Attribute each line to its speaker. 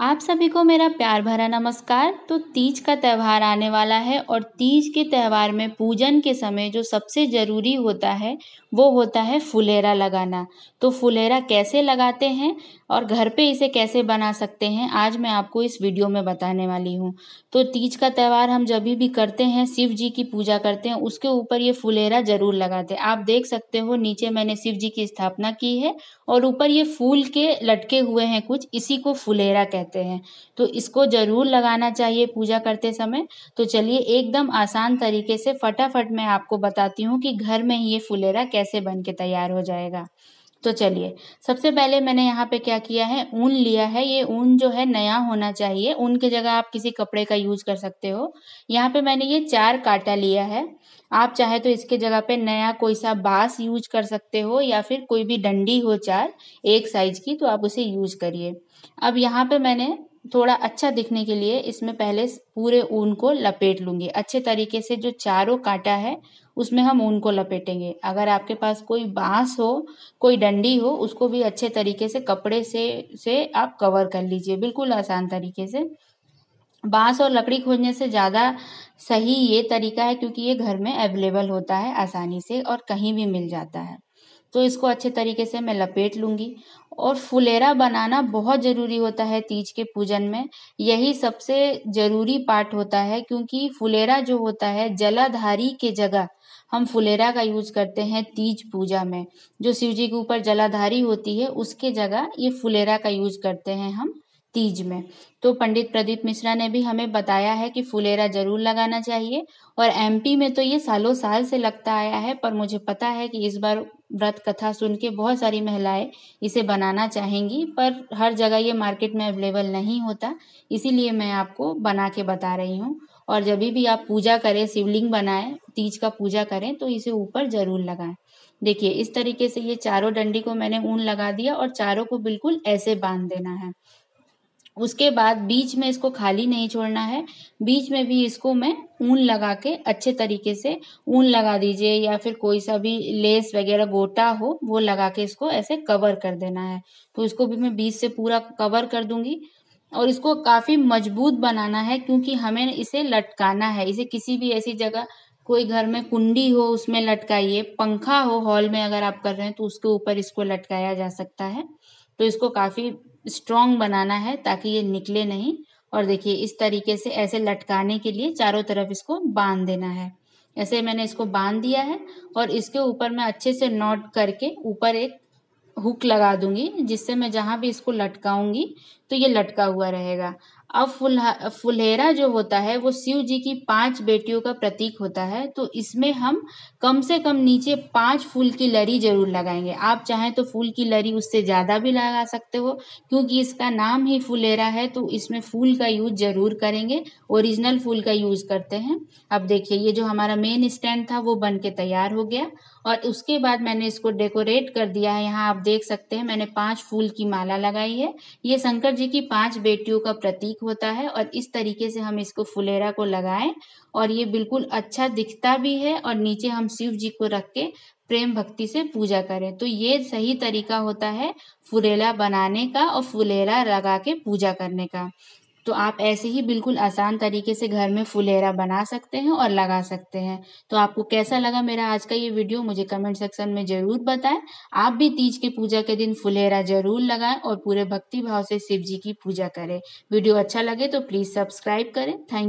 Speaker 1: आप सभी को मेरा प्यार भरा नमस्कार। तो तीज का त्यौहार आने वाला है और तीज के त्यौहार में पूजन के समय जो सबसे ज़रूरी होता है, वो होता है फुलेरा लगाना। तो फुलेरा कैसे लगाते हैं और घर पे इसे कैसे बना सकते हैं, आज मैं आपको इस वीडियो में बताने वाली हूँ। तो तीज का त्यौहार हम जब भी करते हैं, शिव जी की पूजा करते हैं, उसके ऊपर ये फुलेरा ज़रूर लगाते हैं। आप देख सकते हो, नीचे मैंने शिव जी की स्थापना की है और ऊपर ये फूल के लटके हुए हैं कुछ, इसी को फुलेरा कहते हैं। तो इसको ज़रूर लगाना चाहिए पूजा करते समय। तो चलिए एकदम आसान तरीके से फटाफट मैं आपको बताती हूँ कि घर में ही ये फुलेरा कैसे बन के तैयार हो जाएगा। तो चलिए, सबसे पहले मैंने यहाँ पे क्या किया है? ऊन लिया है। ये ऊन जो है नया होना चाहिए। ऊन की जगह आप किसी कपड़े का यूज़ कर सकते हो। यहाँ पे मैंने ये चार काटा लिया है। आप चाहे तो इसके जगह पे नया कोई सा बाँस यूज़ कर सकते हो या फिर कोई भी डंडी हो चार एक साइज़ की तो आप उसे यूज़ करिए। अब यहाँ पे मैंने थोड़ा अच्छा दिखने के लिए इसमें पहले पूरे ऊन को लपेट लूँगी। अच्छे तरीके से जो चारों काटा है, उसमें हम ऊन को लपेटेंगे। अगर आपके पास कोई बाँस हो, कोई डंडी हो, उसको भी अच्छे तरीके से कपड़े से से आप कवर कर लीजिए, बिल्कुल आसान तरीके से। बाँस और लकड़ी खोजने से ज़्यादा सही ये तरीका है क्योंकि ये घर में अवेलेबल होता है आसानी से और कहीं भी मिल जाता है। तो इसको अच्छे तरीके से मैं लपेट लूँगी और फुलेरा बनाना बहुत ज़रूरी होता है तीज के पूजन में। यही सबसे ज़रूरी पार्ट होता है क्योंकि फुलेरा जो होता है, जलाधारी के जगह हम फुलेरा का यूज़ करते हैं तीज पूजा में। जो शिव जी के ऊपर जलाधारी होती है, उसके जगह ये फुलेरा का यूज़ करते हैं हम। तीज में। तो पंडित प्रदीप मिश्रा ने भी हमें बताया है कि फुलेरा ज़रूर लगाना चाहिए और एमपी में तो ये सालों साल से लगता आया है, पर मुझे पता है कि इस बार व्रत कथा सुन के बहुत सारी महिलाएँ इसे बनाना चाहेंगी, पर हर जगह ये मार्केट में अवेलेबल नहीं होता, इसीलिए मैं आपको बना के बता रही हूँ। और जब भी आप पूजा करें, शिवलिंग बनाएँ, तीज का पूजा करें तो इसे ऊपर ज़रूर लगाएँ। देखिए, इस तरीके से ये चारों डंडी को मैंने ऊन लगा दिया और चारों को बिल्कुल ऐसे बाँध देना है। उसके बाद बीच में इसको खाली नहीं छोड़ना है। बीच में भी इसको मैं ऊन लगा के अच्छे तरीके से ऊन लगा दीजिए या फिर कोई सा भी लेस वगैरह गोटा हो, वो लगा के इसको ऐसे कवर कर देना है। तो इसको भी मैं बीच से पूरा कवर कर दूँगी। और इसको काफ़ी मज़बूत बनाना है क्योंकि हमें इसे लटकाना है। इसे किसी भी ऐसी जगह, कोई घर में कुंडी हो, उसमें लटकाइए। पंखा हो, हॉल में अगर आप कर रहे हैं तो उसके ऊपर इसको लटकाया जा सकता है। तो इसको काफ़ी स्ट्रॉन्ग बनाना है ताकि ये निकले नहीं। और देखिए, इस तरीके से ऐसे लटकाने के लिए चारों तरफ़ इसको बाँध देना है। ऐसे मैंने इसको बाँध दिया है और इसके ऊपर मैं अच्छे से नॉट करके ऊपर एक हुक लगा दूँगी, जिससे मैं जहाँ भी इसको लटकाऊँगी तो ये लटका हुआ रहेगा। अब फुलहा, फुलेरा जो होता है, वो शिव जी की पाँच बेटियों का प्रतीक होता है तो इसमें हम कम से कम नीचे पाँच फूल की लरी ज़रूर लगाएँगे। आप चाहें तो फूल की लरी उससे ज़्यादा भी लगा सकते हो, क्योंकि इसका नाम ही फुलेरा है तो इसमें फूल का यूज़ ज़रूर करेंगे, ओरिजिनल फूल का यूज़ करते हैं। अब देखिए, ये जो हमारा मेन स्टैंड था, वो बन के तैयार हो गया, और उसके बाद मैंने इसको डेकोरेट कर दिया है। यहाँ आप देख सकते हैं, मैंने पाँच फूल की माला लगाई है। ये शंकर जी की पाँच बेटियों का प्रतीक होता है और इस तरीके से हम इसको फुलेरा को लगाएँ और ये बिल्कुल अच्छा दिखता भी है और नीचे हम शिव जी को रख के प्रेम भक्ति से पूजा करें। तो ये सही तरीका होता है फुलेरा बनाने का और फुलेरा लगा के पूजा करने का। तो आप ऐसे ही बिल्कुल आसान तरीके से घर में फुलेरा बना सकते हैं और लगा सकते हैं। तो आपको कैसा लगा मेरा आज का ये वीडियो मुझे कमेंट सेक्शन में ज़रूर बताएँ। आप भी तीज के पूजा के दिन फुलेरा ज़रूर लगाएँ और पूरे भक्ति भाव से शिव जी की पूजा करें। वीडियो अच्छा लगे तो प्लीज़ सब्सक्राइब करें। थैंक